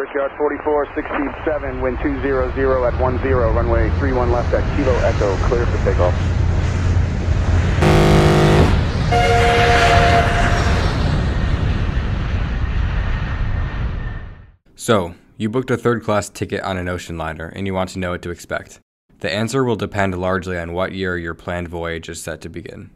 Brickyard 44, 67, wind 200 at 10, runway 31 left at Kilo Echo, clear for takeoff. So, you booked a third class ticket on an ocean liner and you want to know what to expect. The answer will depend largely on what year your planned voyage is set to begin.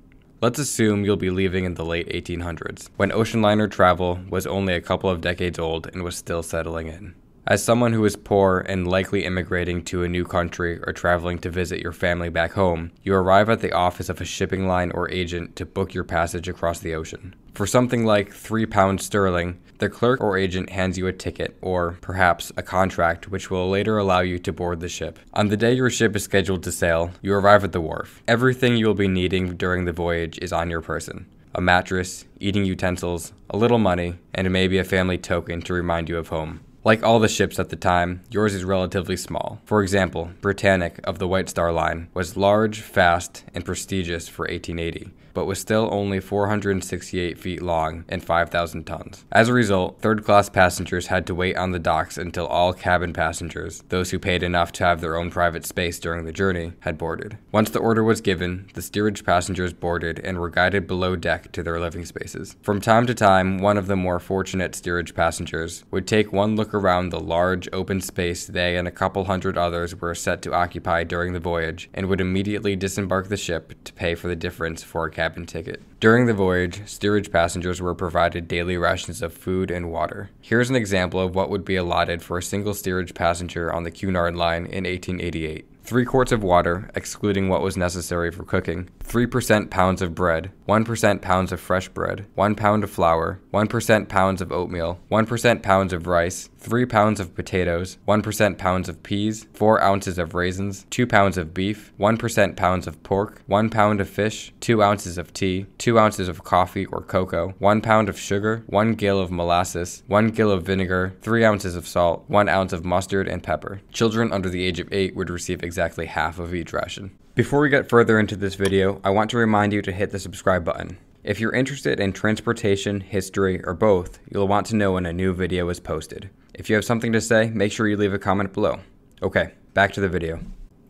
Let's assume you'll be leaving in the late 1800s, when ocean liner travel was only a couple of decades old and was still settling in. As someone who is poor and likely immigrating to a new country or traveling to visit your family back home, you arrive at the office of a shipping line or agent to book your passage across the ocean. For something like £3 sterling, the clerk or agent hands you a ticket, or perhaps a contract, which will later allow you to board the ship. On the day your ship is scheduled to sail, you arrive at the wharf. Everything you will be needing during the voyage is on your person a mattress, eating utensils, a little money, and maybe a family token to remind you of home. Like all the ships at the time, yours is relatively small. For example, Britannic of the White Star Line was large, fast, and prestigious for 1880 but was still only 468 feet long and 5,000 tons. As a result, third class passengers had to wait on the docks until all cabin passengers, those who paid enough to have their own private space during the journey, had boarded. Once the order was given, the steerage passengers boarded and were guided below deck to their living spaces. From time to time, one of the more fortunate steerage passengers would take one look around the large open space they and a couple hundred others were set to occupy during the voyage and would immediately disembark the ship to pay for the difference for a cabin ticket. During the voyage, steerage passengers were provided daily rations of food and water. Here's an example of what would be allotted for a single steerage passenger on the Cunard line in 1888. 3 quarts of water, excluding what was necessary for cooking, 3% pounds of bread, 1% pounds of fresh bread, 1 pound of flour, 1% pounds of oatmeal, 1% pounds of rice, 3 pounds of potatoes, 1% pounds of peas, 4 ounces of raisins, 2 pounds of beef, 1% pounds of pork, 1 pound of fish, 2 ounces of tea, 2 ounces of coffee or cocoa, 1 pound of sugar, 1 gill of molasses, 1 gill of vinegar, 3 ounces of salt, 1 ounce of mustard and pepper. Children under the age of 8 would receive exactly half of each ration. Before we get further into this video, I want to remind you to hit the subscribe button. If you're interested in transportation, history, or both, you'll want to know when a new video is posted. If you have something to say, make sure you leave a comment below. Okay, back to the video.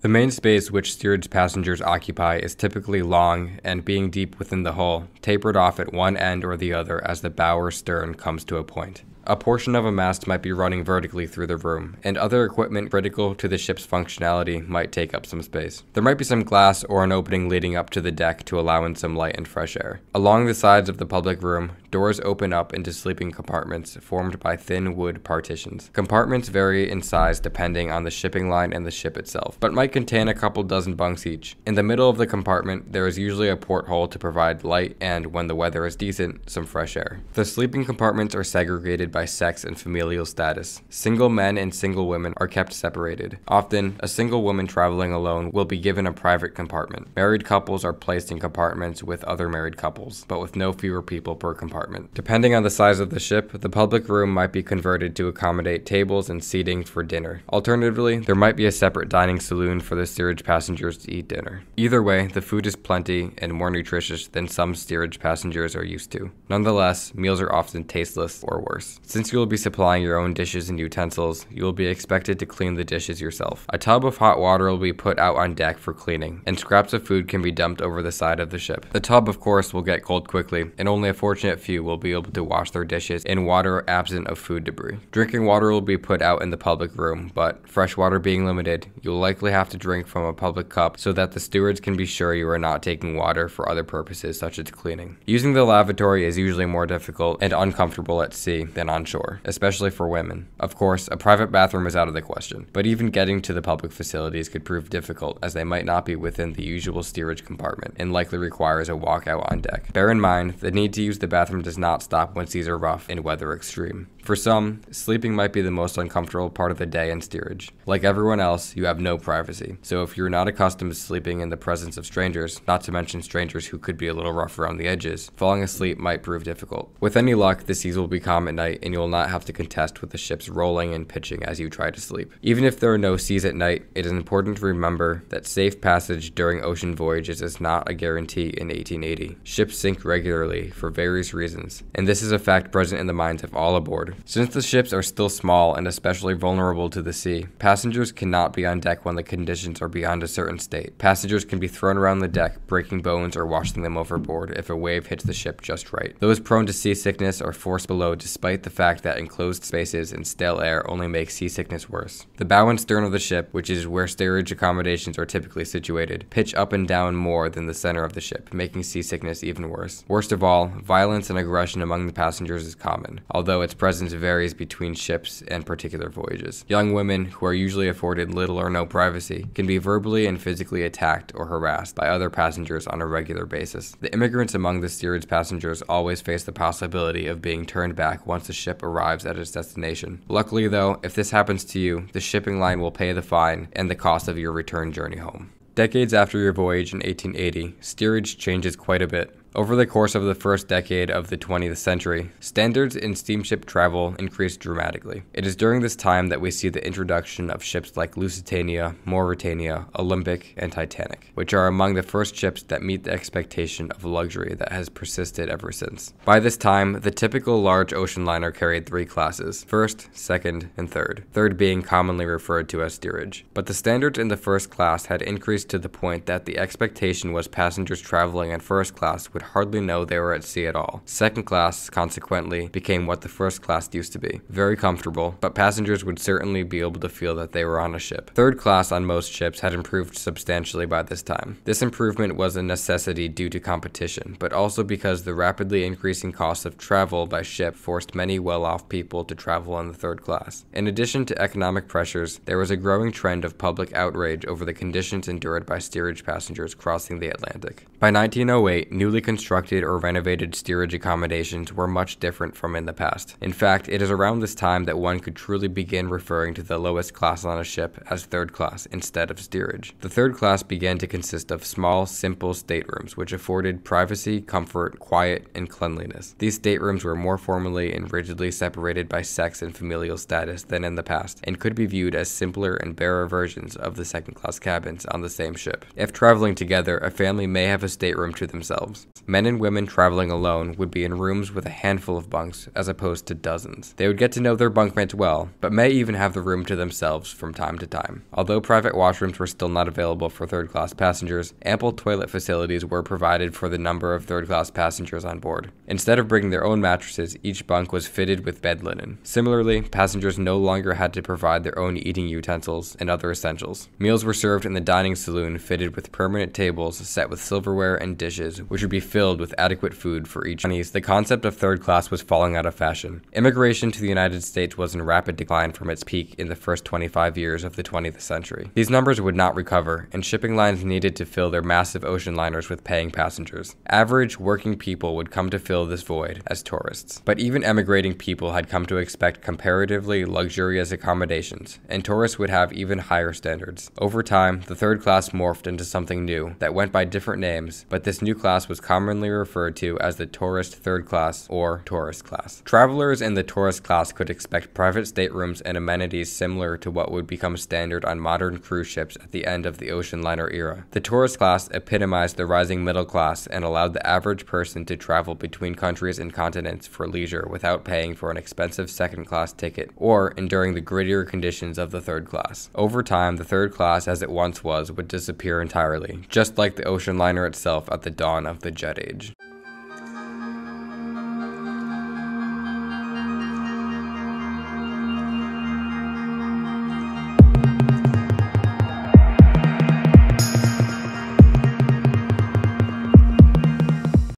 The main space which steerage passengers occupy is typically long and being deep within the hull, tapered off at one end or the other as the bow or stern comes to a point. A portion of a mast might be running vertically through the room, and other equipment critical to the ship's functionality might take up some space. There might be some glass or an opening leading up to the deck to allow in some light and fresh air. Along the sides of the public room, doors open up into sleeping compartments formed by thin wood partitions. Compartments vary in size depending on the shipping line and the ship itself, but might contain a couple dozen bunks each. In the middle of the compartment, there is usually a porthole to provide light and, when the weather is decent, some fresh air. The sleeping compartments are segregated by sex and familial status. Single men and single women are kept separated. Often, a single woman traveling alone will be given a private compartment. Married couples are placed in compartments with other married couples, but with no fewer people per compartment. Depending on the size of the ship, the public room might be converted to accommodate tables and seating for dinner. Alternatively, there might be a separate dining saloon for the steerage passengers to eat dinner. Either way, the food is plenty and more nutritious than some steerage passengers are used to. Nonetheless, meals are often tasteless or worse. Since you will be supplying your own dishes and utensils, you will be expected to clean the dishes yourself. A tub of hot water will be put out on deck for cleaning, and scraps of food can be dumped over the side of the ship. The tub, of course, will get cold quickly, and only a fortunate few will be able to wash their dishes in water absent of food debris. Drinking water will be put out in the public room, but fresh water being limited, you'll likely have to drink from a public cup so that the stewards can be sure you are not taking water for other purposes such as cleaning. Using the lavatory is usually more difficult and uncomfortable at sea than on shore especially for women. Of course, a private bathroom is out of the question, but even getting to the public facilities could prove difficult as they might not be within the usual steerage compartment and likely requires a walk out on deck. Bear in mind, the need to use the bathroom does not stop when seas are rough and weather extreme. For some, sleeping might be the most uncomfortable part of the day in steerage. Like everyone else, you have no privacy. So if you're not accustomed to sleeping in the presence of strangers, not to mention strangers who could be a little rough around the edges, falling asleep might prove difficult. With any luck, the seas will be calm at night and you will not have to contest with the ships rolling and pitching as you try to sleep. Even if there are no seas at night, it is important to remember that safe passage during ocean voyages is not a guarantee in 1880. Ships sink regularly for various reasons, and this is a fact present in the minds of all aboard Since the ships are still small and especially vulnerable to the sea, passengers cannot be on deck when the conditions are beyond a certain state. Passengers can be thrown around the deck, breaking bones or washing them overboard if a wave hits the ship just right. Those prone to seasickness are forced below despite the fact that enclosed spaces and stale air only make seasickness worse. The bow and stern of the ship, which is where steerage accommodations are typically situated, pitch up and down more than the center of the ship, making seasickness even worse. Worst of all, violence and aggression among the passengers is common, although its presence varies between ships and particular voyages. Young women, who are usually afforded little or no privacy, can be verbally and physically attacked or harassed by other passengers on a regular basis. The immigrants among the steerage passengers always face the possibility of being turned back once the ship arrives at its destination. Luckily, though, if this happens to you, the shipping line will pay the fine and the cost of your return journey home. Decades after your voyage in 1880, steerage changes quite a bit. Over the course of the first decade of the 20th century, standards in steamship travel increased dramatically. It is during this time that we see the introduction of ships like Lusitania, Mauretania, Olympic, and Titanic, which are among the first ships that meet the expectation of luxury that has persisted ever since. By this time, the typical large ocean liner carried three classes first, second, and third, third being commonly referred to as steerage. But the standards in the first class had increased to the point that the expectation was passengers traveling in first class would hardly know they were at sea at all. Second class, consequently, became what the first class used to be very comfortable, but passengers would certainly be able to feel that they were on a ship. Third class on most ships had improved substantially by this time. This improvement was a necessity due to competition, but also because the rapidly increasing cost of travel by ship forced many well off people to travel in the third class. In addition to economic pressures, there was a growing trend of public outrage over the conditions endured by steerage passengers crossing the Atlantic. By 1908, newly constructed or renovated steerage accommodations were much different from in the past. In fact, it is around this time that one could truly begin referring to the lowest class on a ship as third class instead of steerage. The third class began to consist of small, simple staterooms which afforded privacy, comfort, quiet, and cleanliness. These staterooms were more formally and rigidly separated by sex and familial status than in the past, and could be viewed as simpler and barer versions of the second class cabins on the same ship. If traveling together, a family may have a stateroom to themselves. Men and women traveling alone would be in rooms with a handful of bunks as opposed to dozens. They would get to know their bunkmates well, but may even have the room to themselves from time to time. Although private washrooms were still not available for third class passengers, ample toilet facilities were provided for the number of third class passengers on board. Instead of bringing their own mattresses, each bunk was fitted with bed linen. Similarly, passengers no longer had to provide their own eating utensils and other essentials. Meals were served in the dining saloon fitted with permanent tables set with silverware and dishes, which would be filled with adequate food for each. Chinese, The concept of third class was falling out of fashion. Immigration to the United States was in rapid decline from its peak in the first 25 years of the 20th century. These numbers would not recover, and shipping lines needed to fill their massive ocean liners with paying passengers. Average working people would come to fill this void as tourists. But even emigrating people had come to expect comparatively luxurious accommodations, and tourists would have even higher standards. Over time, the third class morphed into something new that went by different names, but this new class was commonly referred to as the tourist third class or tourist class. Travelers in the tourist class could expect private staterooms and amenities similar to what would become standard on modern cruise ships at the end of the ocean liner era. The tourist class epitomized the rising middle class and allowed the average person to travel between countries and continents for leisure without paying for an expensive second class ticket or enduring the grittier conditions of the third class. Over time, the third class as it once was would disappear entirely, just like the ocean liner itself at the dawn of the jet age.